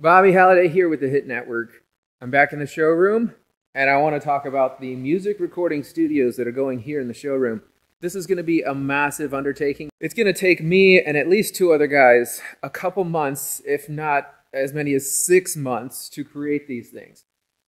Bobby Halliday here with the Hit Network. I'm back in the showroom, and I want to talk about the music recording studios that are going here in the showroom. This is going to be a massive undertaking. It's going to take me and at least two other guys a couple months, if not as many as six months, to create these things.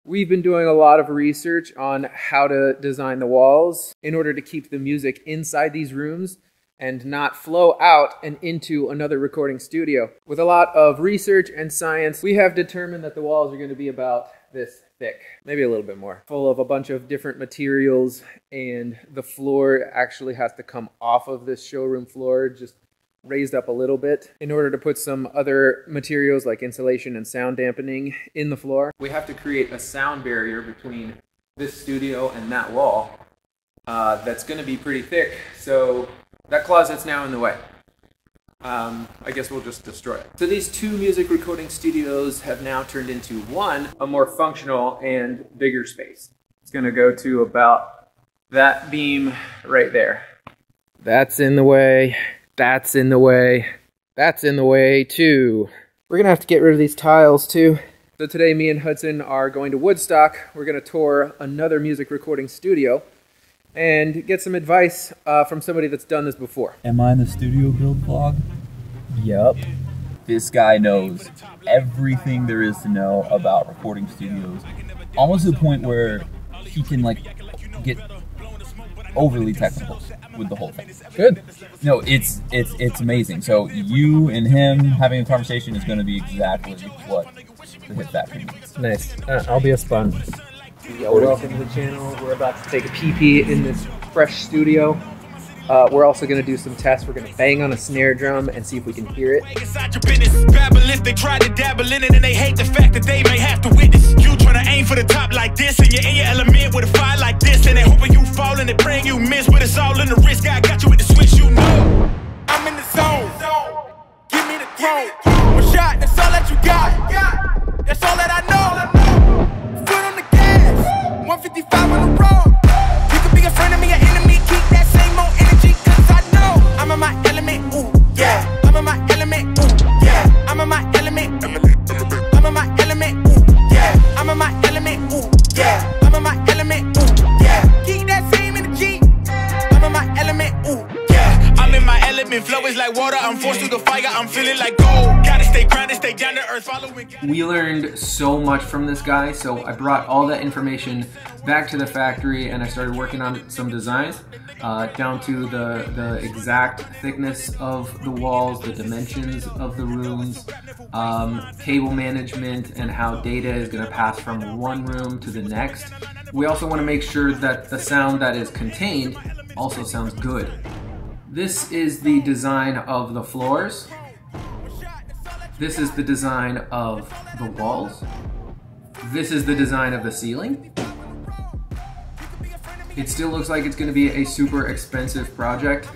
We've been doing a lot of research on how to design the walls in order to keep the music inside these rooms and not flow out and into another recording studio. With a lot of research and science, we have determined that the walls are going to be about this thick, maybe a little bit more, full of a bunch of different materials, and the floor actually has to come off of this showroom floor, just raised up a little bit in order to put some other materials like insulation and sound dampening in the floor. We have to create a sound barrier between this studio and that wall uh, that's going to be pretty thick. So that closet's now in the way. Um, I guess we'll just destroy it. So these two music recording studios have now turned into one, a more functional and bigger space. It's going to go to about that beam right there. That's in the way. That's in the way. That's in the way too. We're going to have to get rid of these tiles too. So today me and Hudson are going to Woodstock. We're going to tour another music recording studio and get some advice uh, from somebody that's done this before. Am I in the studio build vlog? Yup. This guy knows everything there is to know about recording studios, almost to the point where he can like get overly technical with the whole thing. Good. No, it's it's it's amazing. So you and him having a conversation is going to be exactly what the hit factory needs. Nice. Uh, I'll be a sponge. Yo, welcome to the channel. We're about to take a pee in this fresh studio. Uh, we're also going to do some tests. We're going to bang on a snare drum and see if we can hear it. They try to dabble in it and they hate the fact that they may have to witness you trying to aim for the top like this and you're in your element with a fire like this and they hoping you fall and they praying you miss, but it's all in the risk. I got you with the switch, you know. I'm in the zone. Give me the throne. One shot, that's all that you got. That's all that I know. 155 on the road. My element. Flow is like water. I'm forced through the fire. I'm feeling like gold. Gotta stay grounded, stay down to earth. Following. We learned so much from this guy, so I brought all that information back to the factory and I started working on some designs uh, down to the, the exact thickness of the walls, the dimensions of the rooms, um, cable management, and how data is going to pass from one room to the next. We also want to make sure that the sound that is contained also sounds good. This is the design of the floors. This is the design of the walls. This is the design of the ceiling. It still looks like it's going to be a super expensive project,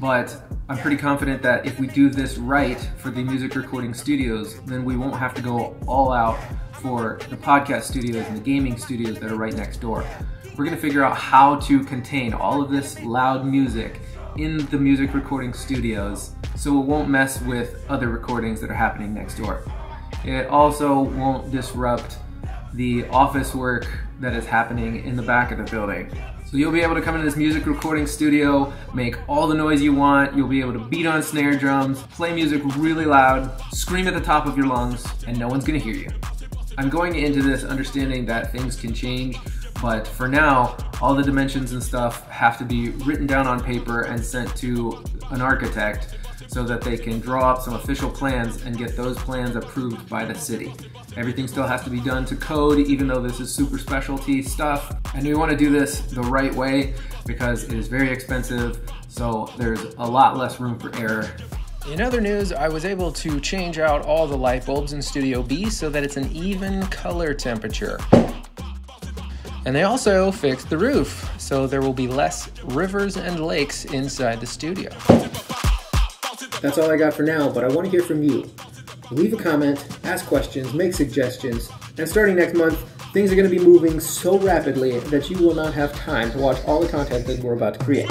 but I'm pretty confident that if we do this right for the music recording studios, then we won't have to go all out for the podcast studios and the gaming studios that are right next door. We're going to figure out how to contain all of this loud music in the music recording studios so it won't mess with other recordings that are happening next door. It also won't disrupt the office work that is happening in the back of the building. So you'll be able to come into this music recording studio, make all the noise you want, you'll be able to beat on snare drums, play music really loud, scream at the top of your lungs, and no one's gonna hear you. I'm going into this understanding that things can change, but for now, all the dimensions and stuff have to be written down on paper and sent to an architect so that they can draw up some official plans and get those plans approved by the city. Everything still has to be done to code, even though this is super specialty stuff. And we want to do this the right way because it is very expensive, so there's a lot less room for error. In other news, I was able to change out all the light bulbs in Studio B so that it's an even color temperature. And they also fixed the roof, so there will be less rivers and lakes inside the studio. That's all I got for now, but I want to hear from you. Leave a comment, ask questions, make suggestions, and starting next month, things are going to be moving so rapidly that you will not have time to watch all the content that we're about to create.